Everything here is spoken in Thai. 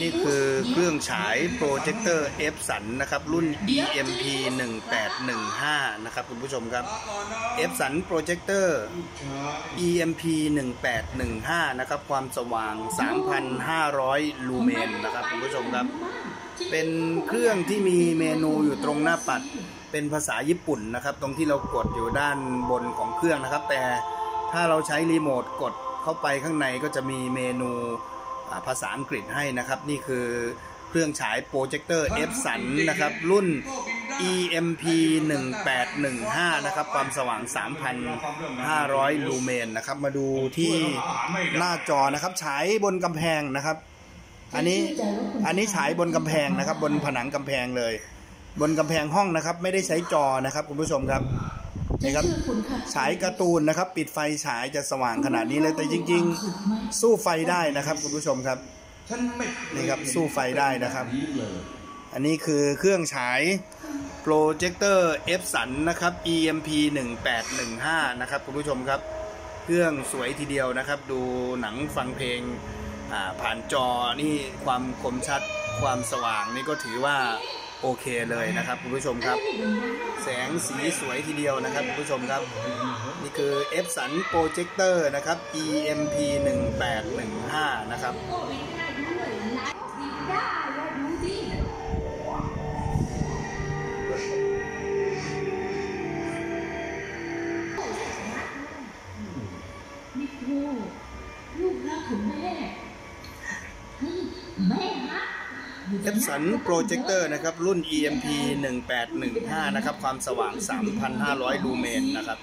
นี่คือเครื่องฉายโปรเจคเตอร์ F สันนะครับ รุ่น EMP 1815นะครับคุณผู้ชมครับ Epson โปรเจคเตอร์ EMP 1815นะครับความสว่าง 3,500 ลูเมนนะครับคุณผู้ชมครับ เป็นเครื่องที่มีเมนูอยู่ตรงหน้าปัดเป็นภาษาญี่ปุ่นนะครับ ตรงที่เรากดอยู่ด้านบนของเครื่องนะครับ แต่ถ้าเราใช้รีโมทกดเข้าไปข้างในก็จะมีเมนู ภาษาอังกฤษให้นะครับ นี่คือเครื่องฉายโปรเจคเตอร์ F สันนะครับ รุ่น EMP 1815 นะครับ ความสว่าง 3,500 ลูเมนนะครับ มาดูที่หน้าจอนะครับ ฉายบนกำแพงนะครับ อันนี้อันนี้ฉายบนกำแพงนะครับ บนผนังกำแพงเลย บนกำแพงห้องนะครับ ไม่ได้ใช้จอนะครับคุณผู้ชมครับ นี่ครับ ฉายการ์ตูนนะครับ ปิดไฟฉายจะสว่างขนาดนี้เลยแต่จริง ๆ สู้ไฟได้นะครับ คุณผู้ชมครับฉันไม่นี่ครับสู้ไฟได้นะครับเลยอันนี้คือเครื่องฉายโปรเจคเตอร์ Epson นะครับ EMP 1815นะครับคุณผู้ชมครับ เครื่องสวยทีเดียวนะครับ ดูหนังฟังเพลงอ่าผ่านจอนี่ความคมชัดความสว่างนี่ก็ถือว่า โอเคเลยนะครับคุณผู้ชมครับ แสงสีสวยทีเดียวนะครับคุณผู้ชมครับ นี่คือ F สันโปรเจคเตอร์นะครับ EMP 1815นะครับนี่ครูลูกรักของแม่ Epson โปรเจคเตอร์นะครับ รุ่น EMP 1815 นะครับ ความสว่าง 3,500 ลูเมนนะครับ